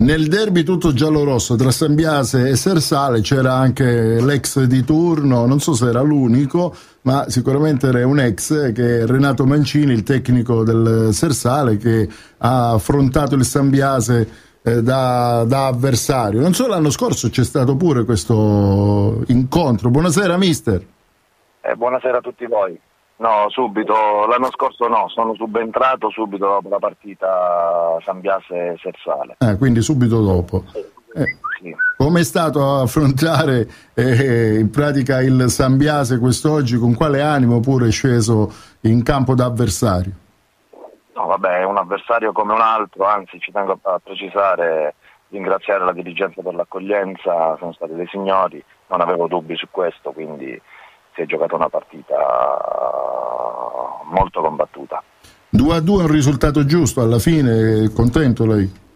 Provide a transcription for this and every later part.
Nel derby tutto giallo-rosso tra Sambiase e Sersale c'era anche l'ex di turno, non so se era l'unico, ma sicuramente era un ex che è Renato Mancini, il tecnico del Sersale che ha affrontato il Sambiase eh, da, da, avversario. Non so, l'anno scorso c'è stato pure questo incontro. Buonasera mister. Eh, buonasera a tutti voi. No, subito, l'anno scorso no, sono subentrato subito dopo la partita Sambiase-Sersale. Eh, quindi subito dopo. Eh, sì. Come è stato affrontare eh, in pratica il Sambiase quest'oggi? Con quale animo pure è sceso in campo d'avversario? No, vabbè, è un avversario come un altro, anzi ci tengo a precisare, ringraziare la dirigenza per l'accoglienza, sono stati dei signori, non avevo dubbi su questo, quindi si è giocata una partita molto combattuta. 2 a 2 è un risultato giusto alla fine, contento lei?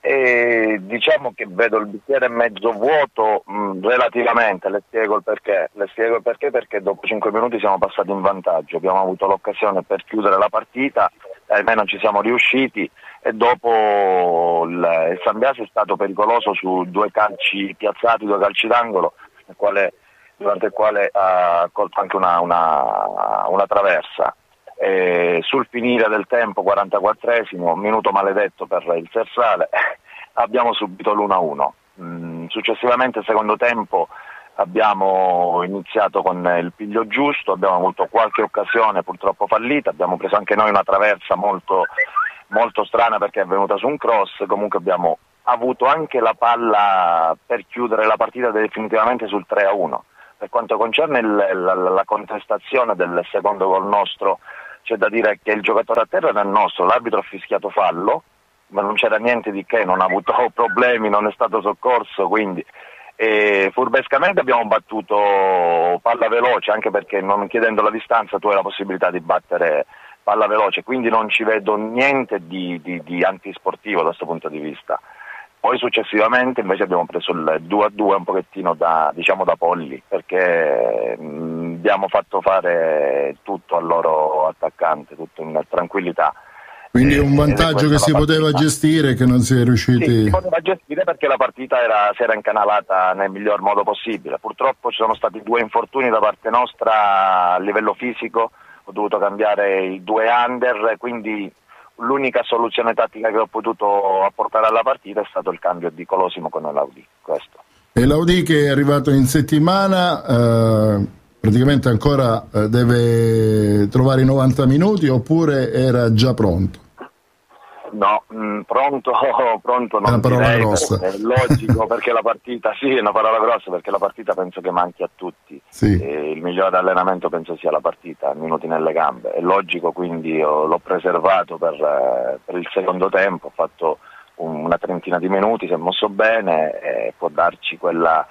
E diciamo che vedo il bicchiere mezzo vuoto mh, relativamente, le spiego il perché. Le spiego il perché perché dopo 5 minuti siamo passati in vantaggio, abbiamo avuto l'occasione per chiudere la partita, ahimè non ci siamo riusciti e dopo il, il San Biase è stato pericoloso su due calci piazzati, due calci d'angolo, nel quale durante il quale ha colto anche una, una, una traversa. E sul finire del tempo, 44esimo, minuto maledetto per il Sersale, abbiamo subito l'1-1. Mm, successivamente, secondo tempo, abbiamo iniziato con il piglio giusto, abbiamo avuto qualche occasione purtroppo fallita, abbiamo preso anche noi una traversa molto, molto strana perché è venuta su un cross, comunque abbiamo avuto anche la palla per chiudere la partita definitivamente sul 3-1. Per quanto concerne il, la, la, contestazione del secondo gol nostro, c'è da dire che il giocatore a terra era il nostro, l'arbitro ha fischiato fallo, ma non c'era niente di che, non ha avuto problemi, non è stato soccorso, quindi e furbescamente abbiamo battuto palla veloce, anche perché non chiedendo la distanza tu hai la possibilità di battere palla veloce, quindi non ci vedo niente di, di, di antisportivo da questo punto di vista. Poi successivamente invece abbiamo preso il 2 a 2 un pochettino da, diciamo da polli perché mh, abbiamo fatto fare tutto al loro attaccante, tutto in tranquillità. Quindi un vantaggio che si poteva gestire che non si è riusciti. Sì, si poteva gestire perché la partita era, si era incanalata nel miglior modo possibile. Purtroppo ci sono stati due infortuni da parte nostra a livello fisico, ho dovuto cambiare i due under, quindi l'unica soluzione tattica che ho potuto apportare alla partita è stato il cambio di Colosimo con l'Audi. Questo. E l'Audi che è arrivato in settimana eh, praticamente ancora eh, deve trovare i 90 minuti oppure era già pronto? No, mh, mm, pronto, pronto non è una parola direi, grossa. È logico perché la partita, sì, è una parola grossa perché la partita penso che manchi a tutti. Sì. il migliore allenamento penso sia la partita, minuti nelle gambe. È logico, quindi l'ho preservato per, eh, per il secondo tempo, ho fatto un, una trentina di minuti, si è mosso bene e può darci quella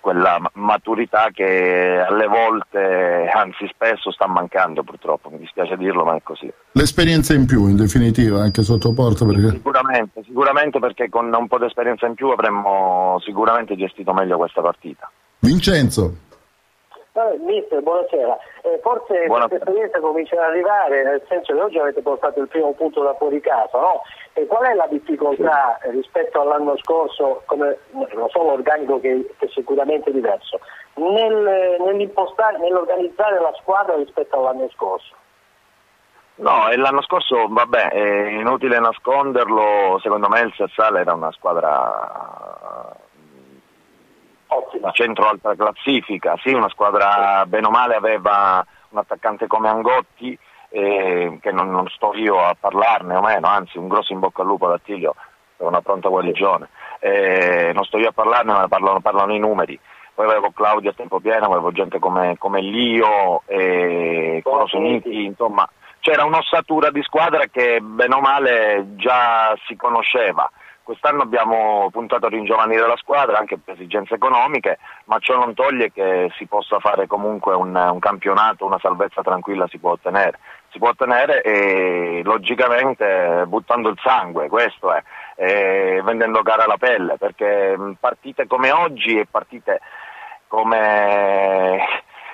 quella maturità che alle volte, anzi spesso, sta mancando purtroppo, mi dispiace dirlo ma è così. L'esperienza in più in definitiva anche sotto porta? Perché... Sicuramente, sicuramente perché con un po' di esperienza in più avremmo sicuramente gestito meglio questa partita. Vincenzo. Mister, buonasera. Eh, forse buonasera. questa esperienza comincia ad arrivare, nel senso che oggi avete portato il primo punto da fuori casa, no? E qual è la difficoltà sì. rispetto all'anno scorso, come non solo organico che, che, è sicuramente diverso, nel, nell'organizzare la squadra rispetto all'anno scorso? No, l'anno scorso, vabbè, è inutile nasconderlo, secondo me il Sersale era una squadra Ottima. centro alta classifica, sì, una squadra bene o male aveva un attaccante come Angotti, eh, che non, non, sto io a parlarne o meno, anzi un grosso in bocca al lupo ad Attilio per una pronta guarigione, eh, non sto io a parlarne ma parlano, parlano i numeri. Poi avevo Claudio a tempo pieno, avevo gente come, come Lio, e Corosoniti, insomma c'era un'ossatura di squadra che bene o male già si conosceva. Quest'anno abbiamo puntato a ringiovanire la squadra anche per esigenze economiche, ma ciò non toglie che si possa fare comunque un, un campionato, una salvezza tranquilla si può ottenere. Si può ottenere e logicamente buttando il sangue, questo è, e vendendo cara la pelle, perché partite come oggi e partite come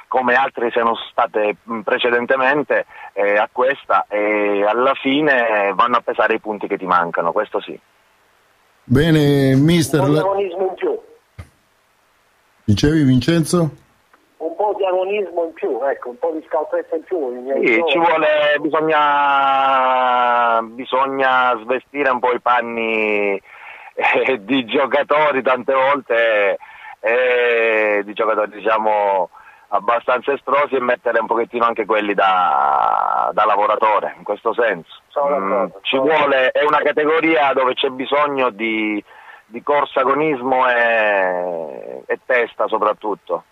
come altre siano state precedentemente eh, a questa e alla fine vanno a pesare i punti che ti mancano, questo sì. Bene, mister. Un po' di agonismo in più. Dicevi Vincenzo? Un po' di agonismo in più, ecco, un po' di scaltrezza in più. Sì, ci vuole, bisogna, bisogna svestire un po' i panni eh, di giocatori tante volte, eh, di giocatori diciamo abbastanza estrosi e mettere un pochettino anche quelli da, da lavoratore, in questo senso. Mm, ci vuole, è una categoria dove c'è bisogno di, di corsa agonismo e, e testa soprattutto.